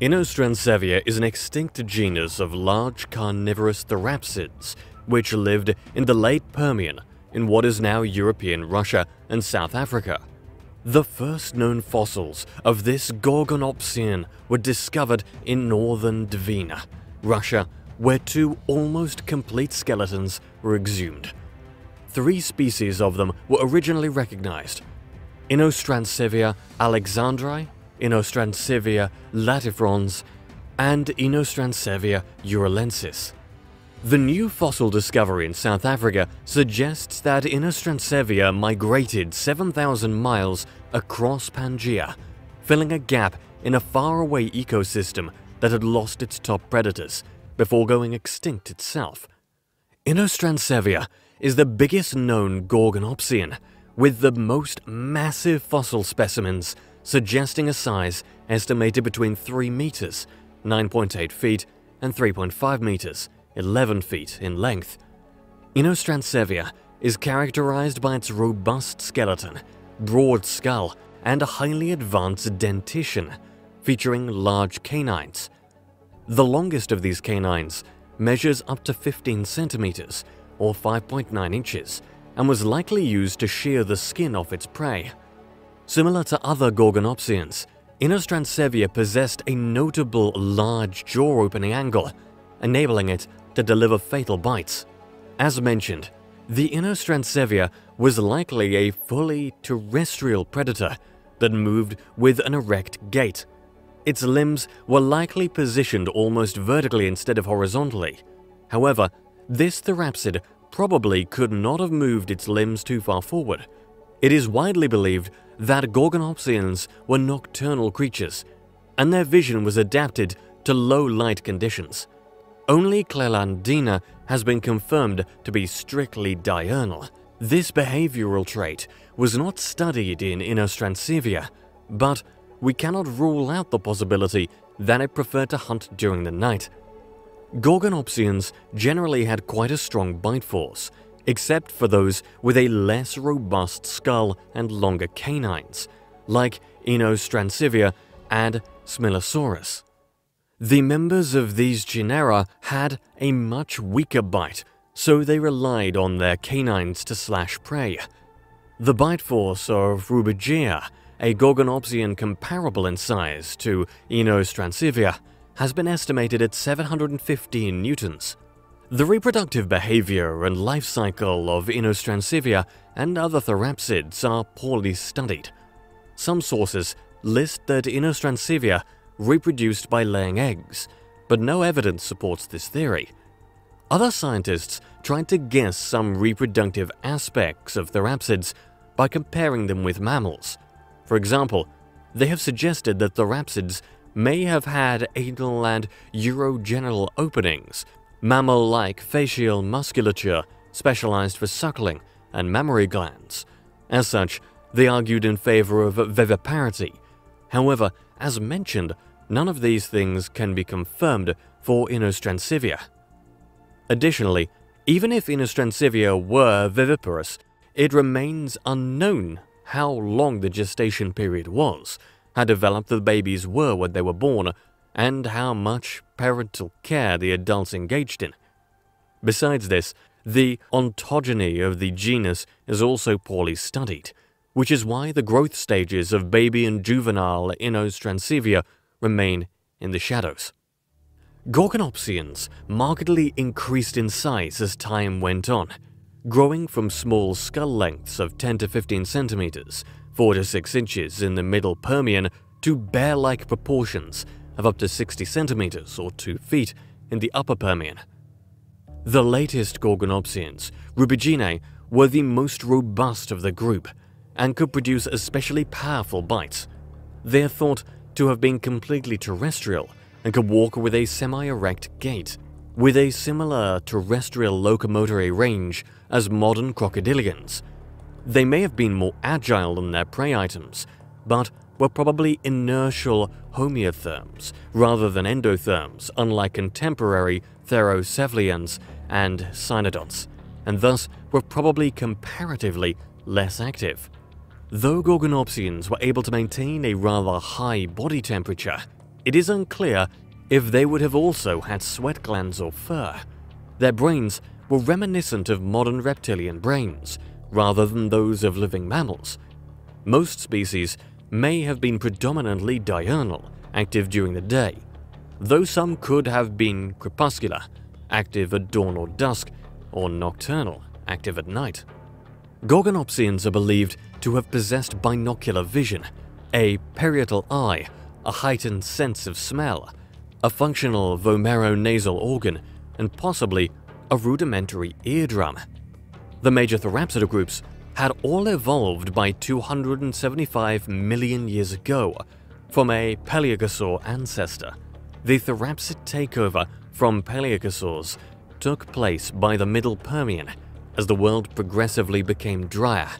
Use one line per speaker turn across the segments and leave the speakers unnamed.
Inostrancevia is an extinct genus of large carnivorous therapsids which lived in the late Permian in what is now European Russia and South Africa. The first known fossils of this Gorgonopsian were discovered in northern Dvina, Russia, where two almost complete skeletons were exhumed. Three species of them were originally recognized Inostrancevia alexandri, Inostrancevia latifrons, and Inostrancevia uralensis. The new fossil discovery in South Africa suggests that Inostrancevia migrated 7,000 miles across Pangaea, filling a gap in a faraway ecosystem that had lost its top predators before going extinct itself. Inostrancevia is the biggest known Gorgonopsian, with the most massive fossil specimens suggesting a size estimated between 3 meters, 9.8 feet, and 3.5 meters, 11 feet in length. Inostrancevia is characterized by its robust skeleton, broad skull, and a highly advanced dentition, featuring large canines. The longest of these canines measures up to 15 centimeters, or 5.9 inches, and was likely used to shear the skin off its prey. Similar to other Gorgonopsians, Inostrancevia possessed a notable large jaw-opening angle, enabling it to deliver fatal bites. As mentioned, the Inostrancevia was likely a fully terrestrial predator that moved with an erect gait. Its limbs were likely positioned almost vertically instead of horizontally. However, this therapsid probably could not have moved its limbs too far forward. It is widely believed that Gorgonopsians were nocturnal creatures, and their vision was adapted to low light conditions. Only Clelandina has been confirmed to be strictly diurnal. This behavioral trait was not studied in Inostrancevia, but we cannot rule out the possibility that it preferred to hunt during the night. Gorgonopsians generally had quite a strong bite force, except for those with a less robust skull and longer canines, like Inostrancevia and Smilesaurus. The members of these genera had a much weaker bite, so they relied on their canines to slash prey. The bite force of Rubidgea, a Gorgonopsian comparable in size to Inostrancevia, has been estimated at 715 newtons. The reproductive behavior and life cycle of Inostrancevia and other therapsids are poorly studied. Some sources list that Inostrancevia reproduced by laying eggs, but no evidence supports this theory. Other scientists tried to guess some reproductive aspects of therapsids by comparing them with mammals. For example, they have suggested that therapsids may have had anal and urogenital openings, mammal-like facial musculature specialized for suckling, and mammary glands. As such, they argued in favor of viviparity. However, as mentioned, none of these things can be confirmed for Inostrancevia. Additionally, even if Inostrancevia were viviparous, it remains unknown how long the gestation period was, how developed the babies were when they were born, and how much parental care the adults engaged in. Besides this, the ontogeny of the genus is also poorly studied, which is why the growth stages of baby and juvenile Inostrancevia remain in the shadows. Gorgonopsians markedly increased in size as time went on, growing from small skull lengths of 10 to 15 centimeters, 4 to 6 inches in the middle Permian, to bear-like proportions of up to 60 centimeters or 2 feet in the upper Permian. The latest Gorgonopsians, Rubidgeinae, were the most robust of the group and could produce especially powerful bites. They are thought to have been completely terrestrial and could walk with a semi-erect gait, with a similar terrestrial locomotory range as modern crocodilians. They may have been more agile than their prey items, but were probably inertial homeotherms rather than endotherms, unlike contemporary therocephalians and cynodonts, and thus were probably comparatively less active. Though Gorgonopsians were able to maintain a rather high body temperature, it is unclear if they would have also had sweat glands or fur. Their brains were reminiscent of modern reptilian brains, rather than those of living mammals. Most species may have been predominantly diurnal, active during the day, though some could have been crepuscular, active at dawn or dusk, or nocturnal, active at night. Gorgonopsians are believed to have possessed binocular vision, a parietal eye, a heightened sense of smell, a functional vomeronasal organ, and possibly a rudimentary eardrum. The major Therapsida groups had all evolved by 275 million years ago from a Pelycosaur ancestor. The Therapsid takeover from Pelycosaurs took place by the Middle Permian as the world progressively became drier.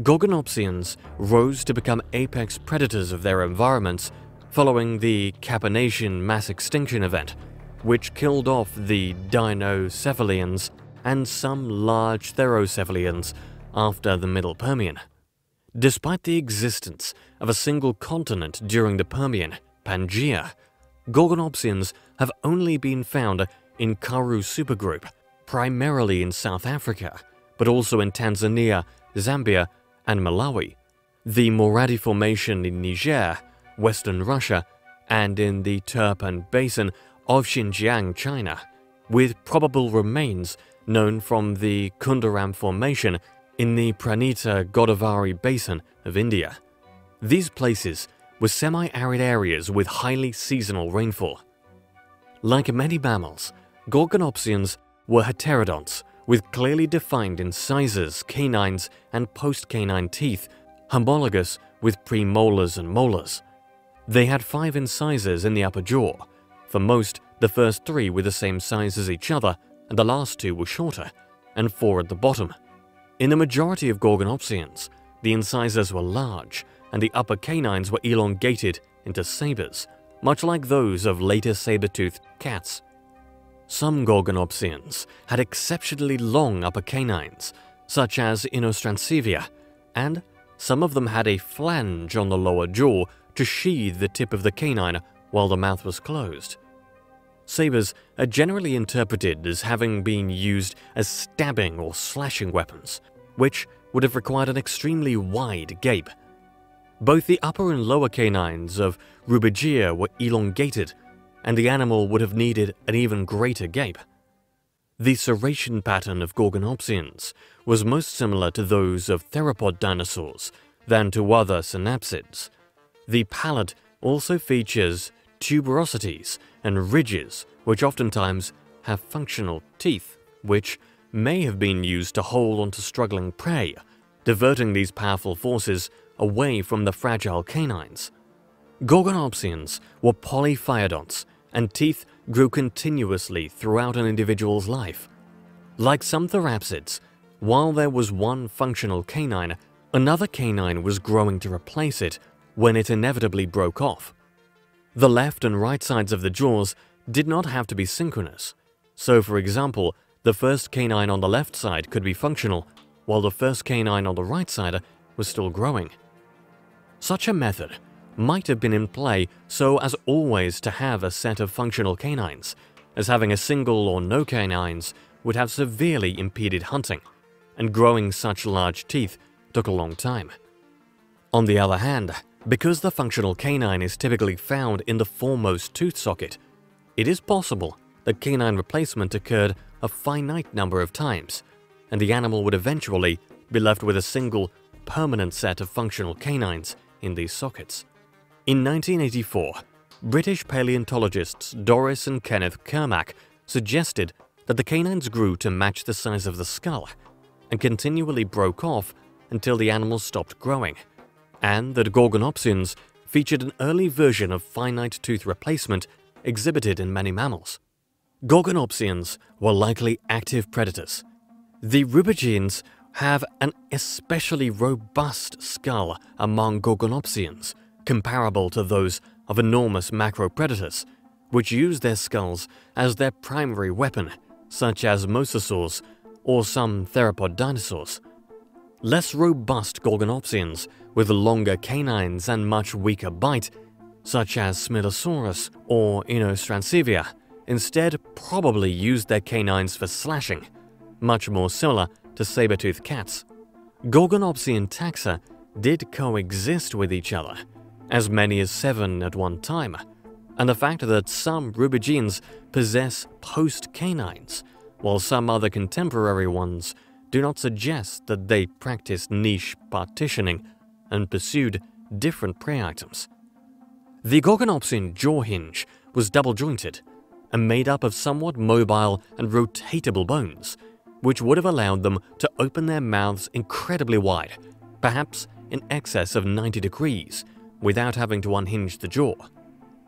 Gorgonopsians rose to become apex predators of their environments following the Capitanian mass extinction event, which killed off the Dinocephalians and some large Therocephalians after the Middle Permian. Despite the existence of a single continent during the Permian, Pangaea, Gorgonopsians have only been found in Karoo supergroup, primarily in South Africa, but also in Tanzania, Zambia, and Malawi, the Moradi Formation in Niger, western Russia, and in the Turpan Basin of Xinjiang, China, with probable remains known from the Kundaram Formation in the Pranhita Godavari Basin of India. These places were semi-arid areas with highly seasonal rainfall. Like many mammals, Gorgonopsians were heterodonts with clearly defined incisors, canines, and post-canine teeth, homologous with premolars and molars. They had five incisors in the upper jaw. For most, the first three were the same size as each other, and the last two were shorter, and four at the bottom. In the majority of Gorgonopsians, the incisors were large, and the upper canines were elongated into sabers, much like those of later saber-toothed cats. Some Gorgonopsians had exceptionally long upper canines, such as Inostrancevia, and some of them had a flange on the lower jaw to sheathe the tip of the canine while the mouth was closed. Sabers are generally interpreted as having been used as stabbing or slashing weapons, which would have required an extremely wide gape. Both the upper and lower canines of Rubidgea were elongated and the animal would have needed an even greater gape. The serration pattern of Gorgonopsians was most similar to those of theropod dinosaurs than to other synapsids. The palate also features tuberosities and ridges, which oftentimes have functional teeth, which may have been used to hold onto struggling prey, diverting these powerful forces away from the fragile canines. Gorgonopsians were polyphyodonts, and teeth grew continuously throughout an individual's life. Like some therapsids, while there was one functional canine, another canine was growing to replace it when it inevitably broke off. The left and right sides of the jaws did not have to be synchronous. So, for example, the first canine on the left side could be functional, while the first canine on the right side was still growing. Such a method might have been in play so as always to have a set of functional canines, as having a single or no canines would have severely impeded hunting, and growing such large teeth took a long time. On the other hand, because the functional canine is typically found in the foremost tooth socket, it is possible that canine replacement occurred a finite number of times, and the animal would eventually be left with a single, permanent set of functional canines in these sockets. In 1984, British paleontologists Doris and Kenneth Kermack suggested that the canines grew to match the size of the skull and continually broke off until the animal stopped growing, and that Gorgonopsians featured an early version of finite tooth replacement exhibited in many mammals. Gorgonopsians were likely active predators. The Rubigians have an especially robust skull among Gorgonopsians, comparable to those of enormous macropredators, which use their skulls as their primary weapon, such as mosasaurs or some theropod dinosaurs. Less robust Gorgonopsians, with longer canines and much weaker bite, such as Smilesaurus or Inostrancevia, instead probably used their canines for slashing, much more similar to saber-toothed cats. Gorgonopsian taxa did coexist with each other, as many as seven at one time, and the fact that some rubidgeines possess post-canines, while some other contemporary ones do not suggest that they practiced niche partitioning and pursued different prey items. The Gorgonopsian jaw hinge was double jointed and made up of somewhat mobile and rotatable bones, which would have allowed them to open their mouths incredibly wide, perhaps in excess of 90 degrees, without having to unhinge the jaw.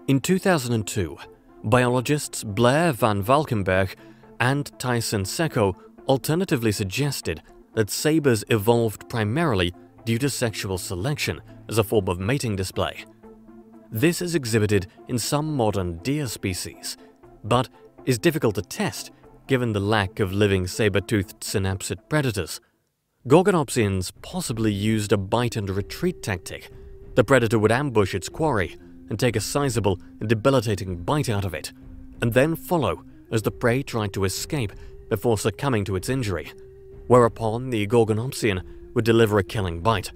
In 2002, biologists Blaire van Valkenburgh and Tyson Sacco alternatively suggested that sabers evolved primarily due to sexual selection as a form of mating display. This is exhibited in some modern deer species, but is difficult to test given the lack of living saber-toothed synapsid predators. Gorgonopsians possibly used a bite and retreat tactic. The predator would ambush its quarry and take a sizable and debilitating bite out of it, and then follow as the prey tried to escape before succumbing to its injury, whereupon the Gorgonopsian would deliver a killing bite.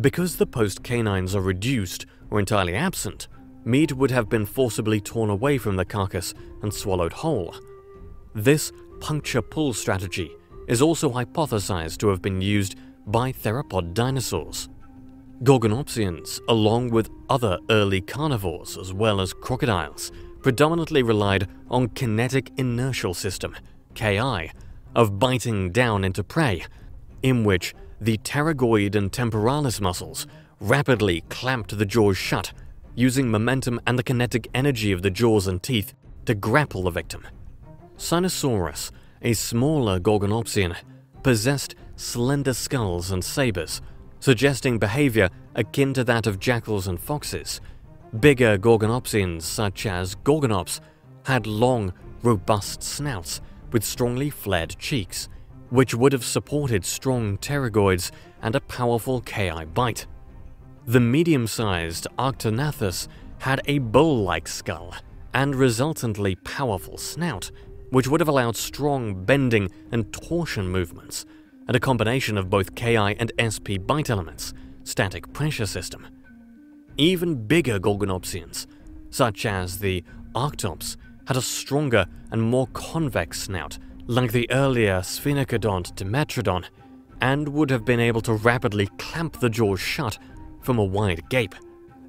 Because the post-canines are reduced or entirely absent, meat would have been forcibly torn away from the carcass and swallowed whole. This puncture-pull strategy is also hypothesized to have been used by theropod dinosaurs. Gorgonopsians, along with other early carnivores as well as crocodiles, predominantly relied on kinetic inertial system, KI, of biting down into prey, in which the pterygoid and temporalis muscles rapidly clamped the jaws shut, using momentum and the kinetic energy of the jaws and teeth to grapple the victim. Cyonosaurus, a smaller Gorgonopsian, possessed slender skulls and sabers, suggesting behavior akin to that of jackals and foxes. Bigger Gorgonopsians, such as Gorgonops, had long, robust snouts with strongly flared cheeks, which would have supported strong pterygoids and a powerful KI bite. The medium-sized Arctognathus had a bull-like skull and resultantly powerful snout, which would have allowed strong bending and torsion movements, and a combination of both Ki and SP bite elements, static pressure system. Even bigger Gorgonopsians, such as the Arctops, had a stronger and more convex snout, like the earlier Sphenacodont Dimetrodon, and would have been able to rapidly clamp the jaws shut from a wide gape.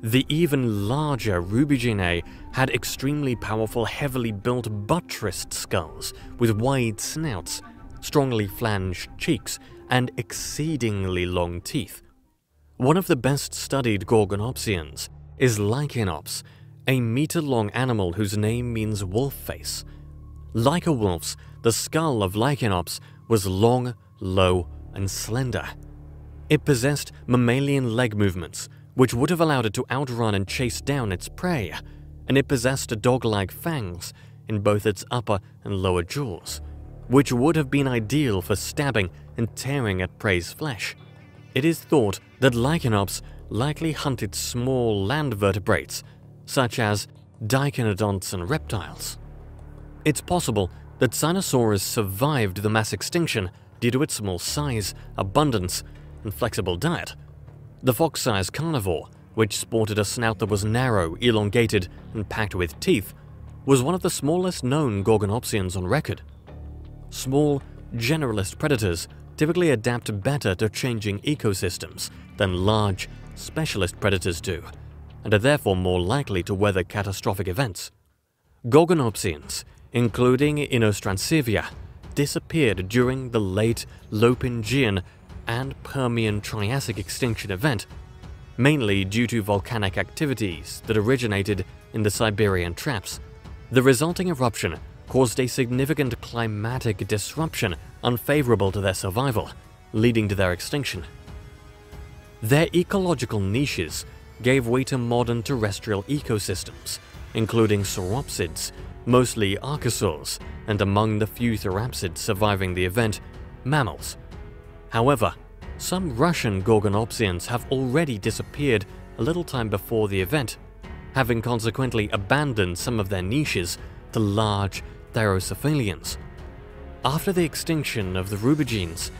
The even larger Rubidgeinae had extremely powerful, heavily built buttressed skulls with wide snouts, strongly flanged cheeks, and exceedingly long teeth. One of the best studied Gorgonopsians is Lycaenops, a meter-long animal whose name means wolf face. Like a wolf's, the skull of Lycaenops was long, low, and slender. It possessed mammalian leg movements, which would have allowed it to outrun and chase down its prey, and it possessed dog-like fangs in both its upper and lower jaws, which would have been ideal for stabbing and tearing at prey's flesh. It is thought that Lycaenops likely hunted small land vertebrates such as dicynodonts and reptiles. It's possible that Cyonosaurus survived the mass extinction due to its small size, abundance, and flexible diet. The fox-sized carnivore, which sported a snout that was narrow, elongated, and packed with teeth, was one of the smallest known Gorgonopsians on record. Small, generalist predators typically adapt better to changing ecosystems than large, specialist predators do, and are therefore more likely to weather catastrophic events. Gorgonopsians, including Inostrancevia, disappeared during the late Lopingian and Permian Triassic extinction event, mainly due to volcanic activities that originated in the Siberian traps. The resulting eruption caused a significant climatic disruption unfavorable to their survival, leading to their extinction. Their ecological niches gave way to modern terrestrial ecosystems, including sauropsids, mostly archosaurs, and among the few therapsids surviving the event, mammals. However, some Russian Gorgonopsians have already disappeared a little time before the event. having consequently abandoned some of their niches to large therocephalians. After the extinction of the rubidgeines,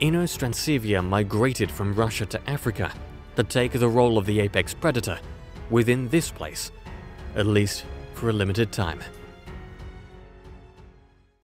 Inostrancevia migrated from Russia to Africa to take the role of the apex predator within this place, at least for a limited time.